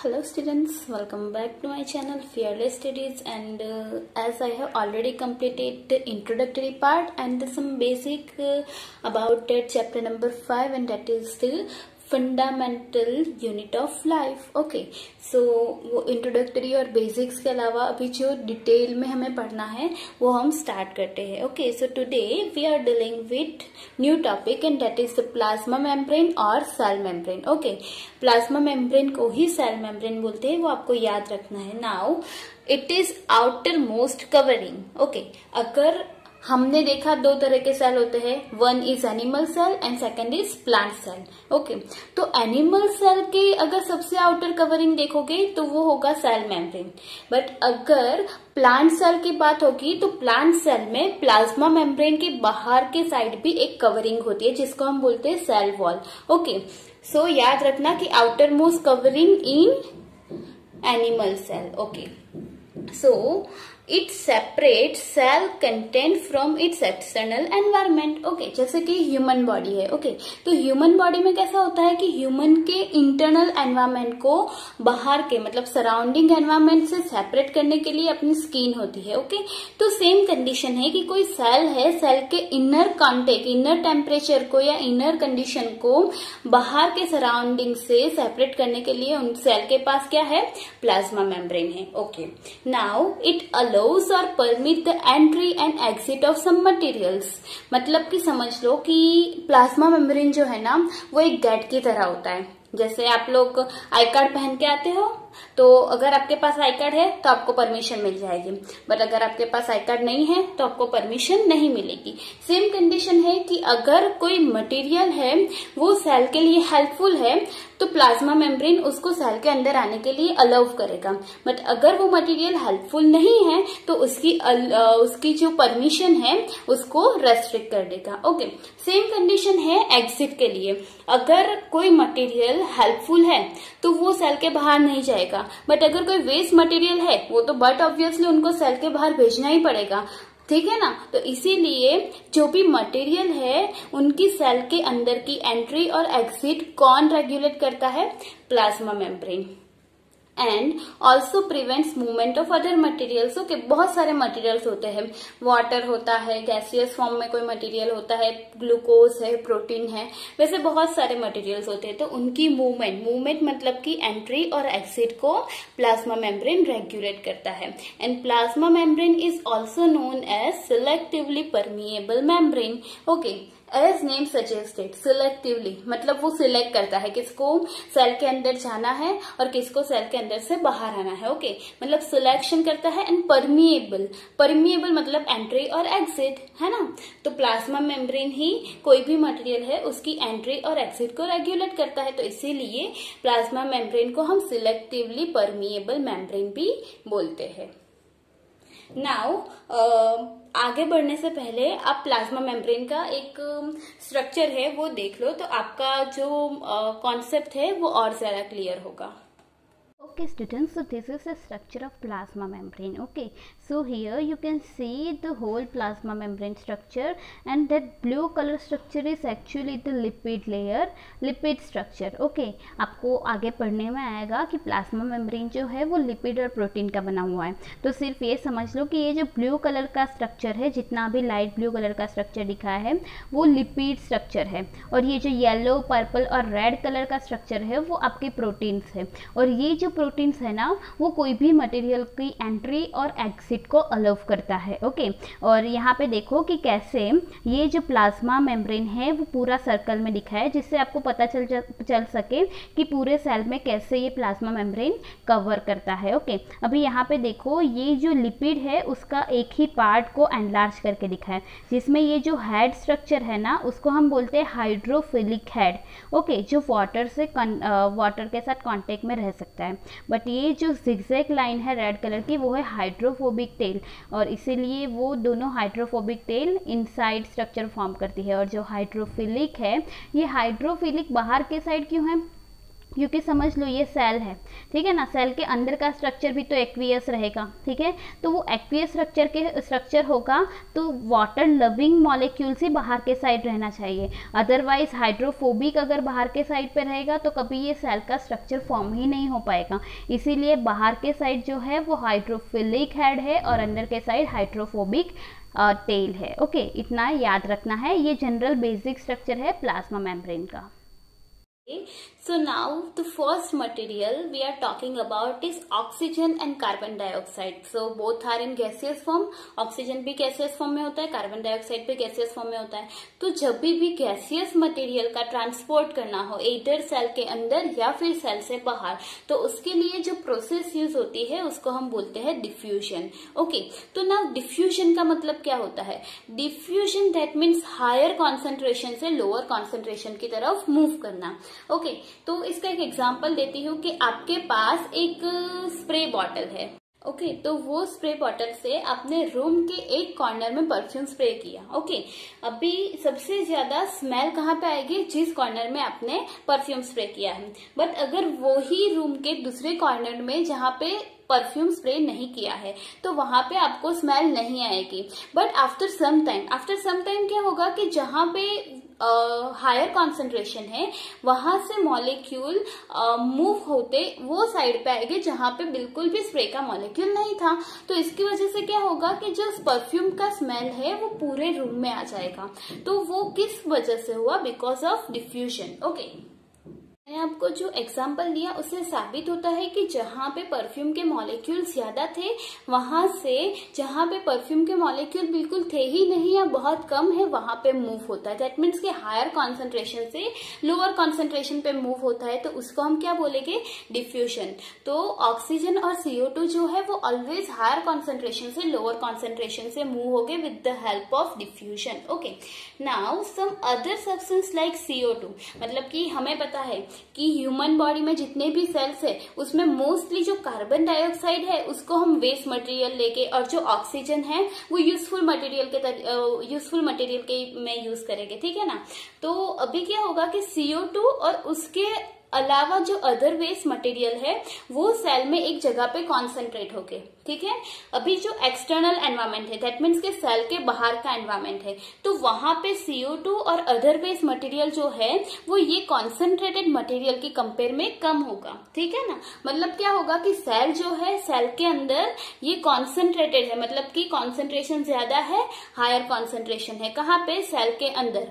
hello students. Welcome back to my channel fearless studies. And uh, as i have already completed the introductory part and some basic uh, about that chapter number 5 and that is the fundamental unit of life okay so वो introductory और basics के अलावा अभी जो detail में हमें पढ़ना है, वो हम स्टार्ट करते हैं। Okay so today we are dealing with new topic and that is the plasma membrane और cell membrane okay plasma membrane को ही सेल मेम्ब्रेन बोलते हैं, वो आपको याद रखना है। Now it is outer most covering okay अगर हमने देखा दो तरह के सेल होते हैं। One is animal cell and second is plant cell okay तो एनिमल सेल के अगर सबसे आउटर कवरिंग देखोगे तो वो होगा सेल मेम्ब्रेन बट अगर प्लांट सेल की बात होगी तो प्लांट सेल में प्लाज्मा मेम्ब्रेन के बाहर के साइड भी एक कवरिंग होती है, जिसको हम बोलते हैं सेल वॉल ओके सो याद रखना कि outer most covering in animal cell okay so it separate cell content from its external environment okay जैसे कि ह्यूमन बॉडी है ओके okay? तो ह्यूमन बॉडी में कैसा होता है कि ह्यूमन के इंटरनल एनवायरमेंट को बाहर के मतलब सराउंडिंग एनवायरमेंट से सेपरेट करने के लिए अपनी स्किन होती है ओके okay? तो सेम कंडीशन है कि कोई सेल है सेल के इनर कॉन्टेक्ट इनर टेम्परेचर को या इनर कंडीशन को बाहर के सराउंडिंग से सेपरेट करने के लिए उन सेल के पास क्या है प्लाज्मा मेम्ब्रेन है okay now it allow allows or permit the entry and exit of some materials. मतलब कि समझ लो कि प्लाज्मा मेम्ब्रेन जो है ना, वो एक गेट की तरह होता है। जैसे आप लोग आई कार्ड पहन के आते हो तो अगर आपके पास आई कार्ड है तो आपको परमिशन मिल जाएगी। बट अगर आपके पास आई कार्ड नहीं है तो आपको परमिशन नहीं मिलेगी। सेम कंडीशन है कि अगर कोई मटेरियल है, वो सेल के लिए हेल्पफुल है तो प्लाज्मा मेम्ब्रेन उसको सेल के अंदर आने के लिए अलाउ करेगा। बट अगर वो मटेरियल हेल्पफुल नहीं है तो उसकी उसकी जो परमिशन है, उसको रेस्ट्रिक्ट कर देगा। ओके सेम कंडीशन है एग्जिट के लिए। अगर कोई मटेरियल हेल्पफुल है तो वो सेल के बाहर नहीं जाएगा। बट अगर कोई वेस्ट मटेरियल है, वो तो बट ऑब्वियसली उनको सेल के बाहर भेजना ही पड़ेगा। ठीक है ना? तो इसीलिए जो भी मटेरियल है, उनकी सेल के अंदर की एंट्री और एग्जिट कौन रेगुलेट करता है? Plasma membrane and also prevents movement of other materials okay बहुत सारे मटेरियल्स होते हैं। वाटर होता है गैसियस फॉर्म में कोई मटेरियल होता है ग्लूकोज है प्रोटीन है, वैसे बहुत सारे मटेरियल्स होते हैं। तो उनकी मूवमेंट मूवमेंट मतलब कि एंट्री और एक्सिट को प्लाज्मा मेम्ब्रेन रेगुलेट करता है। And plasma membrane is also known as selectively permeable membrane okay as name suggested selectively मतलब वो सिलेक्ट करता है किसको? सेल के अंदर जाना है और किसको सेल के अंदर से बाहर आना है ओके okay? मतलब सिलेक्शन करता है एंड परमिएबल परमिएबल मतलब एंट्री और एग्जिट है ना? तो प्लाज्मा मेम्ब्रेन ही कोई भी मटेरियल है, उसकी एंट्री और एग्जिट को रेगुलेट करता है तो इसीलिए प्लाज्मा मेम्ब्रेन को हम सिलेक्टिवली परमिएबल मेम्ब्रेन भी बोलते हैं। नाउ आगे बढ़ने से पहले आप प्लाज्मा मेम्ब्रेन का एक स्ट्रक्चर है वो देख लो तो आपका जो कॉन्सेप्ट uh, है वो और ज़्यादा क्लियर होगा। Okay students so this is the structure of plasma membrane okay? So here you can see the whole plasma membrane structure and that blue color structure is actually the lipid layer, lipid structure. Okay, आपको आगे पढ़ने में आएगा कि plasma membrane जो है वो lipid और प्रोटीन का बना हुआ है। तो सिर्फ़ ये समझ लो कि ये जो ब्लू कलर का स्ट्रक्चर है, जितना भी लाइट ब्लू कलर का स्ट्रक्चर दिखा है, वो लिपिड स्ट्रक्चर है। और ये जो येलो पर्पल और रेड कलर का स्ट्रक्चर है, वो आपके प्रोटीन्स है। और ये जो प्रोटीन्स है ना, वो कोई भी मटेरियल की एंट्री और एग्जिट को अलाउ करता है ओके और यहाँ पे देखो कि कैसे ये जो प्लाज्मा मेम्ब्रेन है, वो पूरा सर्कल में दिखा है, जिससे आपको पता चल चल सके कि पूरे सेल में कैसे ये प्लाज्मा मेम्ब्रेन कवर करता है ओके अभी यहाँ पे देखो, ये जो लिपिड है, उसका एक ही पार्ट को एनलार्ज करके दिखा है, जिसमें ये जो हेड स्ट्रक्चर है ना, उसको हम बोलते हैं हाइड्रोफिलिक हेड ओके जो वाटर से वाटर के साथ कॉन्टेक्ट में रह सकता है। बट ये जो जिग्जैग लाइन है रेड कलर की, वो है हाइड्रोफोबिक टेल और इसीलिए वो दोनों hydrophobic tail inside structure form करती है। और जो हाइड्रोफिलिक है, ये हाइड्रोफिलिक बाहर के साइड क्यों है? क्योंकि समझ लो ये सेल है। ठीक है ना? सेल के अंदर का स्ट्रक्चर भी तो एक्वियस रहेगा। ठीक है? तो वो एक्वियस स्ट्रक्चर के स्ट्रक्चर होगा तो वाटर लविंग मॉलिक्यूल से बाहर के साइड रहना चाहिए। अदरवाइज़ हाइड्रोफोबिक अगर बाहर के साइड पे रहेगा तो कभी ये सेल का स्ट्रक्चर फॉर्म ही नहीं हो पाएगा। इसीलिए बाहर के साइड जो है वो हाइड्रोफिलिक हेड है और अंदर के साइड हाइड्रोफोबिक टेल है। ओके इतना याद रखना है। ये जनरल बेसिक स्ट्रक्चर है प्लाज्मा मेम्ब्रेन का। So now the first material we are talking about is oxygen and carbon dioxide so both are in gaseous form oxygen भी gaseous form में होता है carbon dioxide भी gaseous form में होता है तो जब भी भी gaseous material का transport करना हो either cell के अंदर या फिर cell से बाहर तो उसके लिए जो process यूज़ होती है उसको हम बोलते हैं diffusion ओके तो now diffusion का मतलब क्या होता है diffusion that means higher concentration से lower concentration की तरफ़ move करना okay, तो इसका एक एग्जांपल देती हूँ कि आपके पास एक स्प्रे बॉटल है। ओके okay, तो वो स्प्रे बॉटल से आपने रूम के एक कॉर्नर में परफ्यूम स्प्रे किया। ओके okay, अभी सबसे ज़्यादा स्मेल कहाँ पे आएगी? जिस कॉर्नर में आपने परफ्यूम स्प्रे किया है। बट अगर वो ही रूम के दूसरे कॉर्नर में जहाँ पे परफ्यूम स्प्रे नहीं किया है तो वहाँ पे आपको स्मेल नहीं आएगी। But after some time after some time क्या होगा कि जहाँ पे हायर कॉन्सेंट्रेशन है, वहाँ से मॉलिक्यूल मूव होते, वो साइड पे आएँगे जहाँ पे बिल्कुल भी स्प्रे का मॉलिक्यूल नहीं था। तो इसकी वजह से क्या होगा कि जो परफ्यूम का स्मेल है, वो पूरे रूम में आ जाएगा। तो वो किस वजह से हुआ? बिकॉज़ ऑफ़ डिफ्यूजन ओके मैंने आपको जो एग्ज़ाम्पल दिया, उससे साबित होता है कि जहाँ पे परफ्यूम के मॉलिक्यूल ज़्यादा थे, वहाँ से जहाँ पे परफ्यूम के मॉलिक्यूल बिल्कुल थे ही नहीं या बहुत कम है, वहाँ पे मूव होता है। दैट मीन्स कि हायर कॉन्सेंट्रेशन से लोअर कॉन्सेंट्रेशन पे मूव होता है तो उसको हम क्या बोलेंगे? डिफ्यूजन तो ऑक्सीजन और सीओ जो है, वो ऑलवेज हायर कॉन्सेंट्रेशन से लोअर कॉन्सेंट्रेशन से मूव हो गए with the help of diffusion okay now some other substance like C O मतलब कि हमें पता है कि ह्यूमन बॉडी में जितने भी सेल्स है, उसमें मोस्टली जो कार्बन डाइऑक्साइड है, उसको हम वेस्ट मटेरियल लेके और जो ऑक्सीजन है, वो यूजफुल मटेरियल के यूजफुल मटेरियल के में यूज़ करेंगे, ठीक है ना? तो अभी क्या होगा कि सीओ और उसके अलावा जो अदर वेस्ट मटेरियल है, वो सेल में एक जगह पे कॉन्सेंट्रेट होके, ठीक है? अभी जो एक्सटर्नल एनवायरमेंट है दैट मीन्स के सेल के बाहर का एनवायरमेंट है तो वहाँ पे सीओ और अदर वेस्ट मटेरियल जो है, वो ये कॉन्सेंट्रेटेड मटेरियल के कंपेयर में कम होगा, ठीक है ना? मतलब क्या होगा कि सेल जो है सेल के अंदर ये कॉन्सेंट्रेटेड है मतलब कि कॉन्सेंट्रेशन ज़्यादा है हायर कॉन्सेंट्रेशन है, कहाँ पे? सेल के अंदर।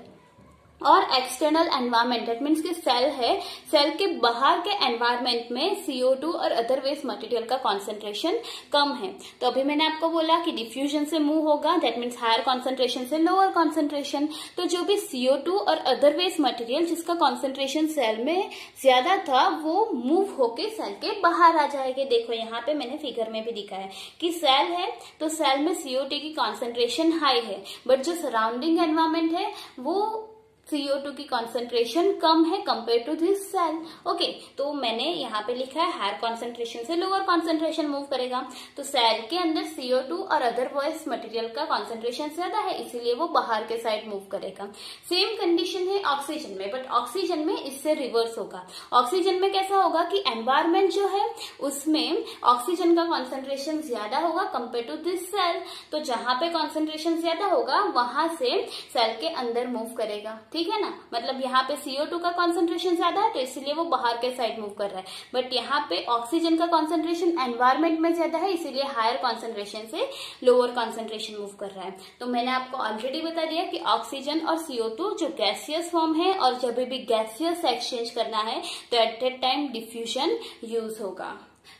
और एक्सटर्नल एनवायरमेंट दैट मीन्स की सेल है सेल के बाहर के एनवायरमेंट में CO2 और अदर वेस्ट मटेरियल का कॉन्सेंट्रेशन कम है। तो अभी मैंने आपको बोला कि डिफ्यूजन से मूव होगा दैट मीन्स हायर कॉन्सेंट्रेशन से लोअर कॉन्सेंट्रेशन तो जो भी CO2 और अदर वेस्ट मटेरियल जिसका कॉन्सेंट्रेशन सेल में ज़्यादा था, वो मूव होके सेल के बाहर आ जाएँगे। देखो, यहाँ पे मैंने फिगर में भी दिखा है कि सेल है तो सेल में सीओ की कॉन्सेंट्रेशन हाई है बट जो सराउंडिंग एनवायरमेंट है, वो CO2 की कॉन्सेंट्रेशन कम है compare to this cell okay तो मैंने यहाँ पे लिखा है हायर कॉन्सेंट्रेशन से लोअर कॉन्सेंट्रेशन मूव करेगा। तो सेल के अंदर CO2 और अदर वॉइस मटेरियल का कॉन्सेंट्रेशन ज़्यादा है, इसीलिए वो बाहर के साइड मूव करेगा। सेम कंडीशन है ऑक्सीजन में बट ऑक्सीजन में इससे रिवर्स होगा। ऑक्सीजन में कैसा होगा कि एनवायरमेंट जो है, उसमें ऑक्सीजन का कॉन्सेंट्रेशन ज़्यादा होगा कंपेयर टू दिस सेल तो जहाँ पे कॉन्सेंट्रेशन ज़्यादा होगा, वहाँ से सेल के अंदर मूव करेगा। ठीक है ना? मतलब यहाँ पे CO2 का कॉन्सेंट्रेशन ज़्यादा है तो इसीलिए वो बाहर के साइड मूव कर रहा है। बट यहाँ पे ऑक्सीजन का कॉन्सेंट्रेशन एनवायरमेंट में ज़्यादा है, इसीलिए हायर कॉन्सेंट्रेशन से लोअर कॉन्सेंट्रेशन मूव कर रहा है। तो मैंने आपको ऑलरेडी बता दिया कि ऑक्सीजन और सीओ टू जो गैसियस फॉर्म है और जब भी गैसियस एक्सचेंज करना है तो at that time diffusion use होगा।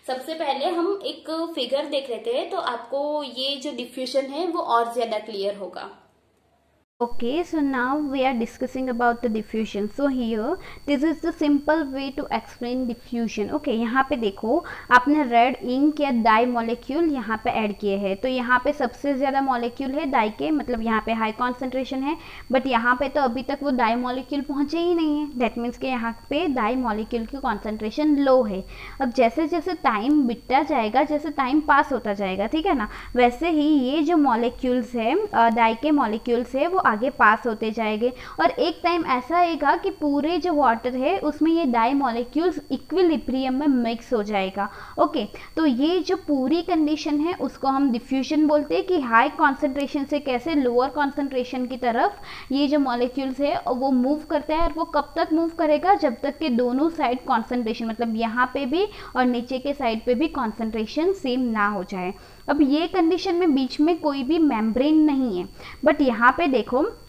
सबसे पहले हम एक फिगर देख लेते हैं तो आपको ये जो डिफ्यूजन है, वो और ज़्यादा क्लियर होगा। Okay, so now we are discussing about the diffusion. So here, this is the simple way to explain diffusion. Okay, यहाँ पे देखो, आपने रेड इंक या डाई मॉलिक्यूल यहाँ पे ऐड किए हैं। तो यहाँ पे सबसे ज़्यादा मॉलिक्यूल है डाई के मतलब यहाँ पे हाई कॉन्सेंट्रेशन है। बट यहाँ पे तो अभी तक वो डाई मॉलिक्यूल पहुँचे ही नहीं है। दैट मीन्स कि यहाँ पे डाई मॉलिक्यूल की कॉन्सेंट्रेशन लो है। अब जैसे जैसे टाइम बिटता जाएगा, जैसे टाइम पास होता जाएगा, ठीक है ना? वैसे ही ये जो मॉलिक्यूल्स है डाई के मॉलिक्यूल्स है, वो आगे पास होते जाएँगे। और एक टाइम ऐसा आएगा कि पूरे जो वाटर है, उसमें ये डाई मॉलिक्यूल्स इक्विलिब्रियम में मिक्स हो जाएगा। ओके तो ये जो पूरी कंडीशन है, उसको हम डिफ्यूजन बोलते हैं कि हाई कॉन्सेंट्रेशन से कैसे लोअर कॉन्सेंट्रेशन की तरफ़ ये जो मॉलिक्यूल्स है, वो मूव करते हैं। और वो कब तक मूव करेगा? जब तक कि दोनों साइड कॉन्सेंट्रेशन मतलब यहाँ पे भी और नीचे के साइड पे भी कॉन्सेंट्रेशन सेम ना हो जाए। अब ये कंडीशन में बीच में कोई भी मेम्ब्रेन नहीं है। बट यहाँ पे देखो yapım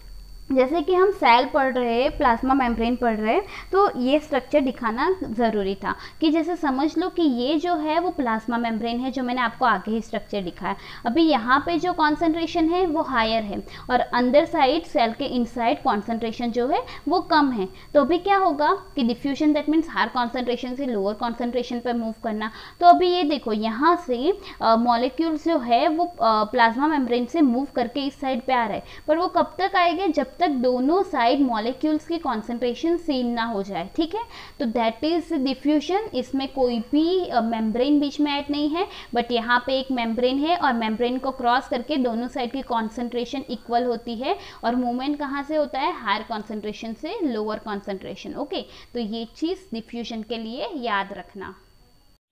जैसे कि हम सेल पढ़ रहे हैं प्लाज्मा मेम्ब्रेन पढ़ रहे हैं तो ये स्ट्रक्चर दिखाना ज़रूरी था कि जैसे समझ लो कि ये जो है वो प्लाज्मा मेम्ब्रेन है जो मैंने आपको आगे ही स्ट्रक्चर दिखाया। अभी यहाँ पे जो कॉन्सेंट्रेशन है, वो हायर है और अंदर साइड सेल के इनसाइड कॉन्सेंट्रेशन जो है, वो कम है। तो अभी क्या होगा कि diffusion that means higher concentration से लोअर कॉन्सेंट्रेशन पर मूव करना। तो अभी ये देखो, यहाँ से मॉलिक्यूल्स जो है वो प्लाज्मा मेम्ब्रेन से मूव करके इस साइड पर आ रहे हैं। पर वो कब तक आएँगे? जब तक दोनों साइड मॉलिक्यूल्स की कॉन्सेंट्रेशन सेम ना हो जाए, ठीक है? तो दैट इज़ डिफ्यूजन इसमें कोई भी मेम्ब्रेन बीच में ऐड नहीं है बट यहाँ पे एक मेम्ब्रेन है और मेम्ब्रेन को क्रॉस करके दोनों साइड की कॉन्सेंट्रेशन इक्वल होती है और मूवमेंट कहाँ से होता है? हायर कॉन्सेंट्रेशन से लोअर कॉन्सेंट्रेशन ओके तो ये चीज़ डिफ्यूजन के लिए याद रखना।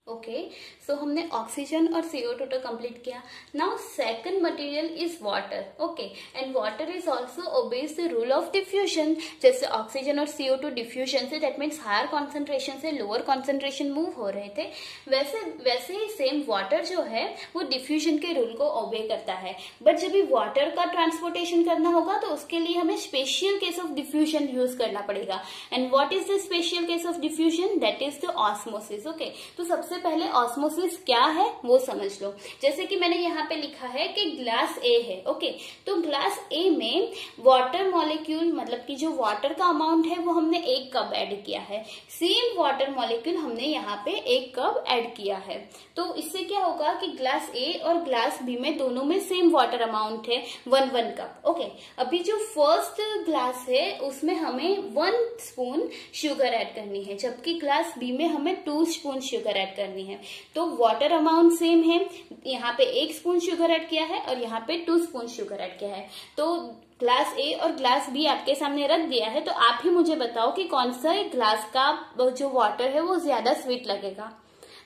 ओके सो so, हमने ऑक्सीजन और सीओ टू तो कंप्लीट किया. Now second material is water okay and water is also obeys the rule of diffusion जैसे ऑक्सीजन और सीओ टू डिफ्यूजन से दैट मीन्स हायर कॉन्सेंट्रेशन से लोअर कॉन्सेंट्रेशन मूव हो रहे थे. वैसे वैसे ही सेम वाटर जो है वो डिफ्यूजन के रूल को ओबे करता है. बट जब भी वाटर का ट्रांसपोर्टेशन करना होगा तो उसके लिए हमें special case of diffusion use करना पड़ेगा. And what is the special case of diffusion that is the osmosis okay तो सबसे पहले ऑस्मोसिस क्या है, वो समझ लो। जैसे कि मैंने यहाँ पे लिखा है कि ग्लास ए है ओके तो ग्लास ए में वाटर मॉलिक्यूल मतलब कि जो वाटर का अमाउंट है, वो हमने एक कप ऐड किया है। सेम वाटर मॉलिक्यूल हमने यहाँ पे एक कप ऐड किया है। तो इससे क्या होगा कि ग्लास ए और ग्लास बी में दोनों में सेम वाटर अमाउंट है वन वन कप ओके अभी जो फ़र्स्ट ग्लास है, उसमें हमें वन स्पून शुगर ऐड करनी है, जबकि ग्लास बी में हमें टू स्पून शुगर ऐड करनी है। तो वाटर अमाउंट सेम है। यहाँ पे एक स्पून शुगर ऐड किया है और यहाँ पे टू स्पून शुगर ऐड किया है। तो ग्लास ए और ग्लास बी आपके सामने रख दिया है तो आप ही मुझे बताओ कि कौन सा ग्लास का जो वाटर है वो ज़्यादा स्वीट लगेगा।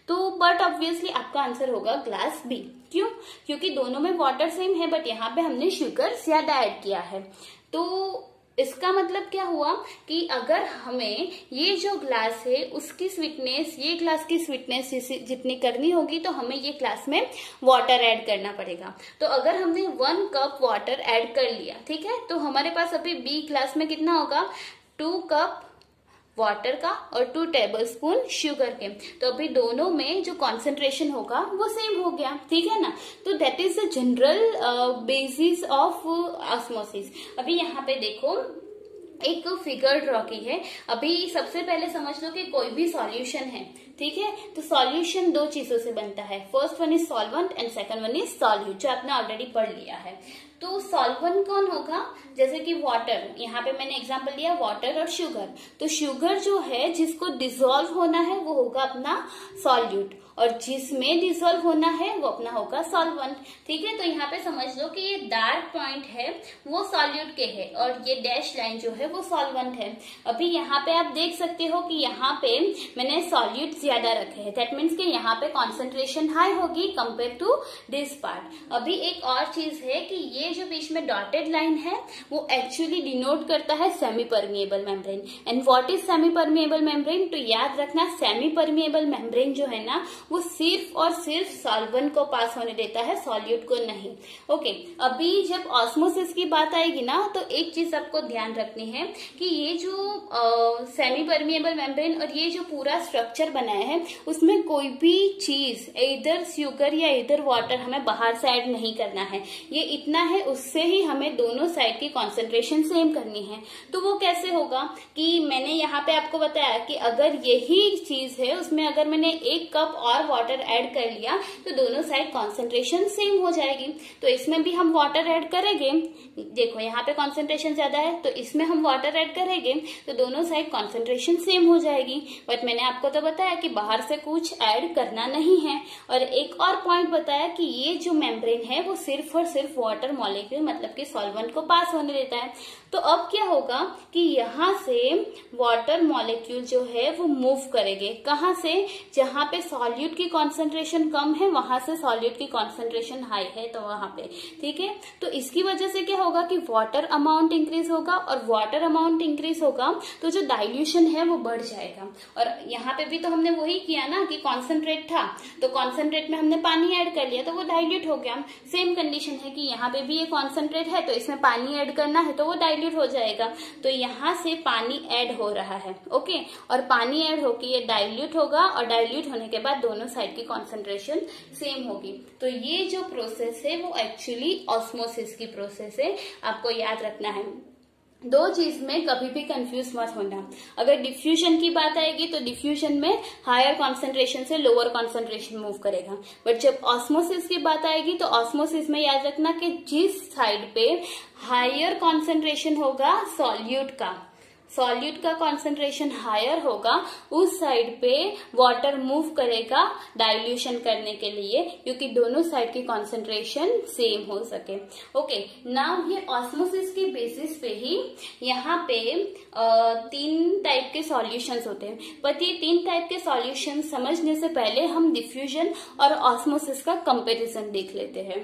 तो बट ऑब्वियसली आपका आंसर होगा ग्लास बी क्यों? क्योंकि दोनों में वाटर सेम है बट यहाँ पे हमने शुगर ज़्यादा ऐड किया है। तो इसका मतलब क्या हुआ कि अगर हमें ये जो ग्लास है, उसकी स्वीटनेस ये ग्लास की स्वीटनेस जितनी करनी होगी तो हमें ये ग्लास में वाटर ऐड करना पड़ेगा। तो अगर हमने वन कप वाटर ऐड कर लिया, ठीक है? तो हमारे पास अभी बी ग्लास में कितना होगा? टू कप वाटर का और टू टेबल स्पून शुगर के। तो अभी दोनों में जो कॉन्सेंट्रेशन होगा, वो सेम हो गया। ठीक है ना? तो that is the general basis of osmosis अभी यहाँ पे देखो, एक फिगर ड्रॉ की है। अभी सबसे पहले समझ लो कि कोई भी सॉल्यूशन है। ठीक है? तो सॉल्यूशन दो चीज़ों से बनता है। First one is solvent and second one is solute जो आपने ऑलरेडी पढ़ लिया है। तो सॉल्वेंट कौन होगा? जैसे कि वाटर यहाँ पे मैंने एग्जांपल लिया वाटर और शुगर तो शुगर जो है, जिसको डिजोल्व होना है, वो होगा अपना सॉल्यूट और जिसमें डिजोल्व होना है, वो अपना होगा सॉल्वेंट ठीक है? तो यहाँ पे समझ लो कि ये डार्क पॉइंट है, वो सॉल्यूट के है, और ये डैश लाइन जो है, वो सॉल्वेंट है. अभी यहाँ पे आप देख सकते हो कि यहाँ पे मैंने सॉल्यूट ज़्यादा रखे हैं. दैट मीन्स कि यहाँ पे कॉन्सेंट्रेशन हाई होगी कंपेयर टू दिस पार्ट अभी एक और चीज़ है कि ये जो बीच में डॉटेड लाइन है, वो एक्चुअली डिनोट करता है semi permeable membrane and what is semi permeable membrane तो याद रखना सेमी परमिएबल मेम्ब्रेन जो है ना, वो सिर्फ़ और सिर्फ़ सॉल्वेंट को पास होने देता है सॉल्यूट को नहीं. ओके अभी जब ऑस्मोसिस की बात आएगी ना तो एक चीज़ आपको ध्यान रखनी है कि ये जो सेमी परमिएबल मेम्ब्रेन और ये जो पूरा स्ट्रक्चर बनाया है, उसमें कोई भी चीज़ इधर शुगर या इधर वाटर हमें बाहर से ऐड नहीं करना है. ये इतना है उससे ही हमें दोनों साइड की कॉन्सेंट्रेशन सेम करनी है। तो वो कैसे होगा कि मैंने यहाँ पे आपको बताया कि अगर यही चीज़ है, उसमें अगर मैंने एक कप और वाटर ऐड कर लिया तो दोनों साइड कॉन्सेंट्रेशन सेम हो जाएगी। तो इसमें भी हम वाटर ऐड करेंगे। देखो, यहाँ पे कॉन्सेंट्रेशन ज़्यादा है तो इसमें हम वाटर ऐड करेंगे तो दोनों साइड कॉन्सेंट्रेशन सेम हो जाएगी। बट मैंने आपको तो बताया कि बाहर से कुछ ऐड करना नहीं है। और एक और पॉइंट बताया कि ये जो मेम्ब्रेन है, वो सिर्फ़ और सिर्फ़ वाटर मॉलिक्यूल मतलब कि सॉल्वेंट को पास होने देता है। तो अब क्या होगा कि यहाँ से वाटर मॉलिक्यूल जो है वो मूव करेंगे। कहाँ से? जहाँ पे सॉल्यूट की कॉन्सेंट्रेशन कम है, वहाँ से सॉल्यूट की कॉन्सेंट्रेशन हाई है तो वहाँ पे। ठीक है? तो इसकी वजह से क्या होगा कि वाटर अमाउंट इंक्रीज होगा और वाटर अमाउंट इंक्रीज होगा तो जो डाइल्यूशन है वो बढ़ जाएगा। और यहाँ पे भी तो हमने वही किया ना कि कॉन्सेंट्रेट था। तो कॉन्सेंट्रेट में हमने पानी ऐड कर लिया तो वो डाइल्यूट हो गया। सेम कंडीशन है कि यहाँ पे भी ये कॉन्सेंट्रेट है तो इसमें पानी ऐड करना है तो वो डाइल्यूट हो जाएगा तो यहाँ से पानी ऐड हो रहा है ओके और पानी ऐड होके ये डाइल्यूट होगा और डायल्यूट होने के बाद दोनों साइड की कॉन्सेंट्रेशन सेम होगी। तो ये जो प्रोसेस है, वो एक्चुअली ऑस्मोसिस की प्रोसेस है। आपको याद रखना है। दो चीज़ में कभी भी कंफ्यूज मत होना। अगर डिफ्यूजन की बात आएगी तो डिफ्यूजन में हायर कॉन्सेंट्रेशन से लोअर कॉन्सेंट्रेशन मूव करेगा। बट जब ऑस्मोसिस की बात आएगी तो ऑस्मोसिस में याद रखना कि जिस साइड पे हायर कॉन्सेंट्रेशन होगा सॉल्यूट का। सॉल्यूट का कॉन्सेंट्रेशन हायर होगा, उस साइड पे वाटर मूव करेगा डाइल्यूशन करने के लिए, क्योंकि दोनों साइड की कॉन्सेंट्रेशन सेम हो सके। ओके नाउ ये ऑस्मोसिस की बेसिस पे ही यहाँ पे तीन टाइप के सॉल्यूशंस होते हैं। बट ये तीन टाइप के सॉल्यूशन समझने से पहले हम डिफ्यूजन और ऑस्मोसिस का कंपेरिजन देख लेते हैं।